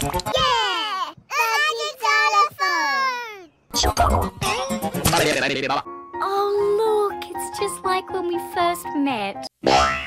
Yeah! Magic! Oh, look, it's just like when we first met.